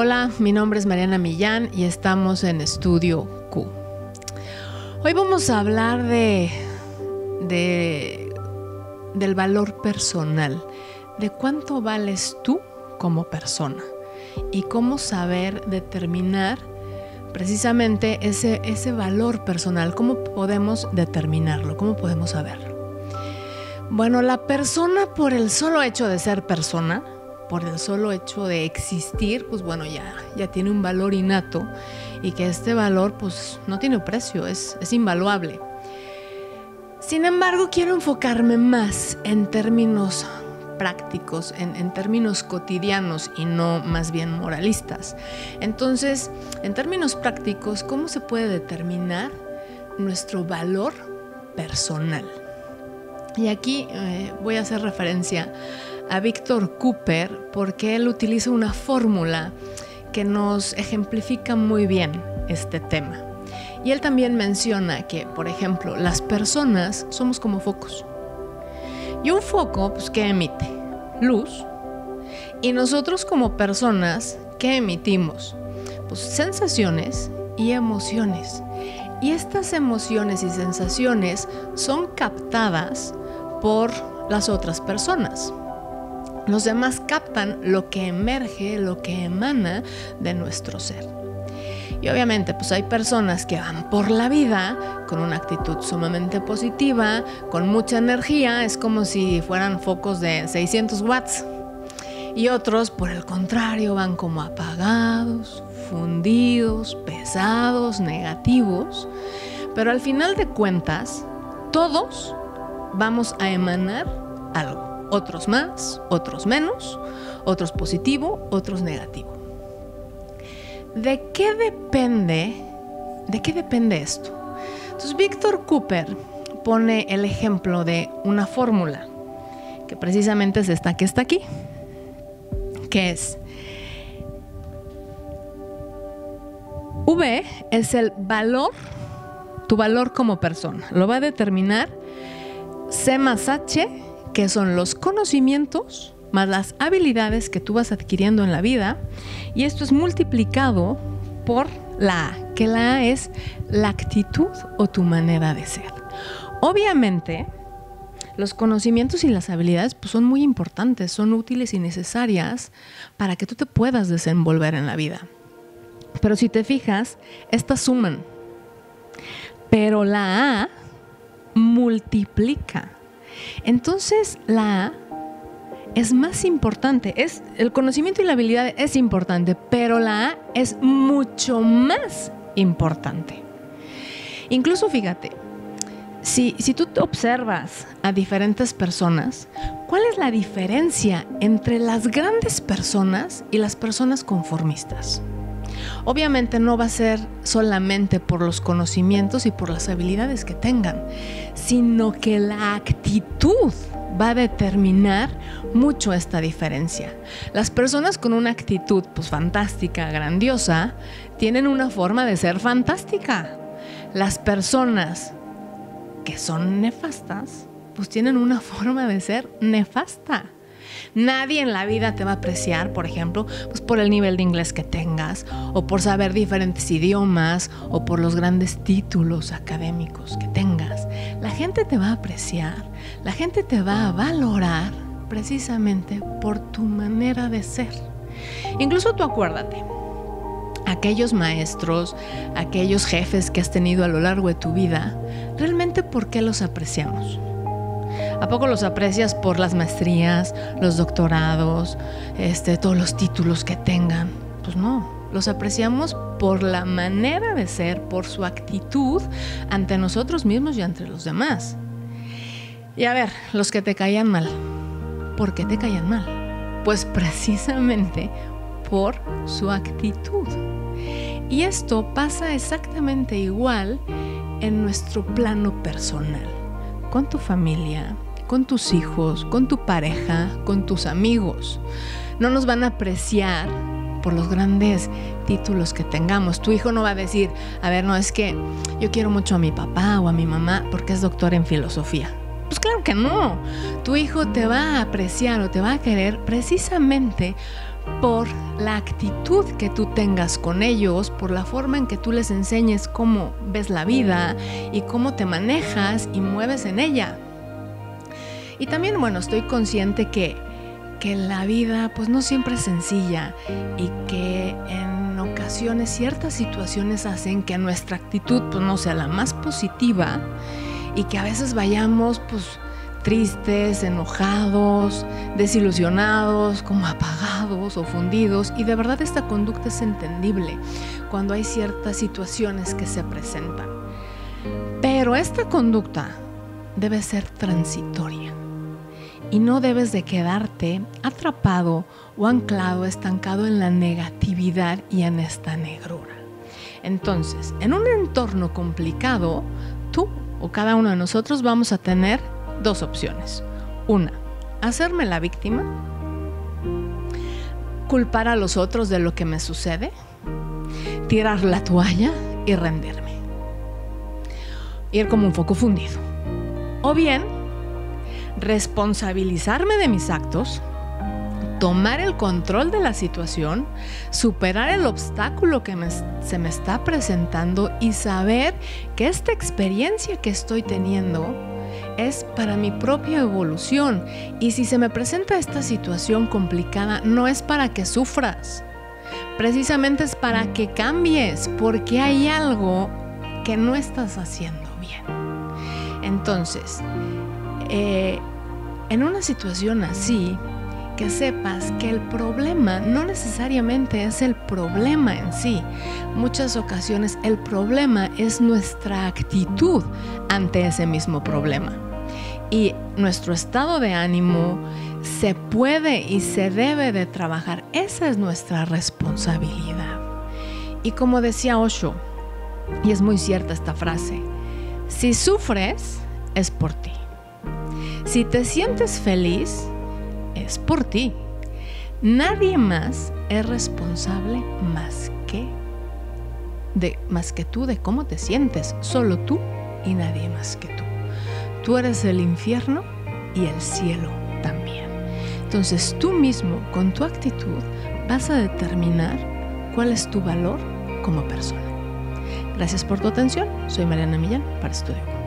Hola, mi nombre es Mariana Millán y estamos en Estudio Q. Hoy vamos a hablar de, de del valor personal, de cuánto vales tú como persona y cómo saber determinar precisamente ese, ese valor personal, cómo podemos determinarlo, cómo podemos saberlo. Bueno, la persona por el solo hecho de ser persona, por el solo hecho de existir, pues bueno, ya, ya tiene un valor innato y que este valor pues no tiene precio, es, es invaluable. Sin embargo, quiero enfocarme más en términos prácticos, en, términos cotidianos y no más bien moralistas. Entonces, en términos prácticos, ¿cómo se puede determinar nuestro valor personal? Y aquí eh, voy a hacer referencia a Víctor Cooper porque él utiliza una fórmula que nos ejemplifica muy bien este tema. Y él también menciona que, por ejemplo, las personas somos como focos. Y un foco, pues, ¿qué emite? Luz. Y nosotros como personas, ¿qué emitimos? Pues sensaciones y emociones. Y estas emociones y sensaciones son captadas por las otras personas. Los demás captan lo que emerge, lo que emana de nuestro ser. Y obviamente pues hay personas que van por la vida con una actitud sumamente positiva, con mucha energía, es como si fueran focos de 600 watts. Y otros, por el contrario, van como apagados, fundidos, pesados, negativos. Pero al final de cuentas, todos vamos a emanar algo. Otros más, otros menos, otros positivo, otros negativo. ¿De qué depende? ¿De qué depende esto? Entonces, Víctor Cooper pone el ejemplo de una fórmula que precisamente es esta que está aquí, que es V es el valor, tu valor como persona. Lo va a determinar C más H, que son los conocimientos más las habilidades que tú vas adquiriendo en la vida y esto es multiplicado por la A, que la A es la actitud o tu manera de ser. Obviamente, los conocimientos y las habilidades pues, son muy importantes, son útiles y necesarias para que tú te puedas desenvolver en la vida. Pero si te fijas, estas suman. Pero la A multiplica. Entonces la A es más importante. Es, el conocimiento y la habilidad es importante, pero la A es mucho más importante. Incluso fíjate, si, si tú observas a diferentes personas, ¿cuál es la diferencia entre las grandes personas y las personas conformistas? Obviamente no va a ser solamente por los conocimientos y por las habilidades que tengan, sino que la actitud va a determinar mucho esta diferencia. Las personas con una actitud pues fantástica, grandiosa, tienen una forma de ser fantástica. Las personas que son nefastas, pues tienen una forma de ser nefasta. Nadie en la vida te va a apreciar, por ejemplo, pues por el nivel de inglés que tengas, o por saber diferentes idiomas, o por los grandes títulos académicos que tengas. La gente te va a apreciar, la gente te va a valorar precisamente por tu manera de ser. Incluso tú acuérdate, aquellos maestros, aquellos jefes que has tenido a lo largo de tu vida, realmente por qué los apreciamos? ¿A poco los aprecias por las maestrías, los doctorados, este, todos los títulos que tengan? Pues no, los apreciamos por la manera de ser, por su actitud ante nosotros mismos y ante los demás. Y a ver, los que te caían mal, ¿por qué te caían mal? Pues precisamente por su actitud. Y esto pasa exactamente igual en nuestro plano personal, con tu familia, con tus hijos, con tu pareja, con tus amigos. No nos van a apreciar por los grandes títulos que tengamos. Tu hijo no va a decir, a ver, no es que yo quiero mucho a mi papá o a mi mamá porque es doctor en filosofía. Pues claro que no. Tu hijo te va a apreciar o te va a querer precisamente por la actitud que tú tengas con ellos, por la forma en que tú les enseñes cómo ves la vida y cómo te manejas y mueves en ella. Y también, bueno, estoy consciente que, que la vida pues no siempre es sencilla y que en ocasiones ciertas situaciones hacen que nuestra actitud pues no sea la más positiva y que a veces vayamos pues tristes, enojados, desilusionados, como apagados o fundidos. Y de verdad esta conducta es entendible cuando hay ciertas situaciones que se presentan. Pero esta conducta debe ser transitoria y no debes de quedarte atrapado o anclado, estancado en la negatividad y en esta negrura. Entonces, en un entorno complicado, tú o cada uno de nosotros vamos a tener dos opciones. Una, hacerme la víctima, culpar a los otros de lo que me sucede, tirar la toalla y rendirme. Ir como un foco fundido. O bien, responsabilizarme de mis actos, tomar el control de la situación, superar el obstáculo que se me está presentando y saber que esta experiencia que estoy teniendo es para mi propia evolución. Y si se me presenta esta situación complicada, no es para que sufras. Precisamente es para que cambies, porque hay algo que no estás haciendo bien. Entonces, eh, en una situación así, que sepas que el problema no necesariamente es el problema en sí. Muchas ocasiones el problema es nuestra actitud ante ese mismo problema y nuestro estado de ánimo se puede y se debe de trabajar. Esa es nuestra responsabilidad. Y como decía Osho, y es muy cierta esta frase, si sufres es por ti. Si te sientes feliz es por ti. Nadie más es responsable más que de más que tú de cómo te sientes, solo tú y nadie más que tú. Tú eres el infierno y el cielo también. Entonces tú mismo, con tu actitud, vas a determinar cuál es tu valor como persona. Gracias por tu atención. Soy Mariana Millán para Estudio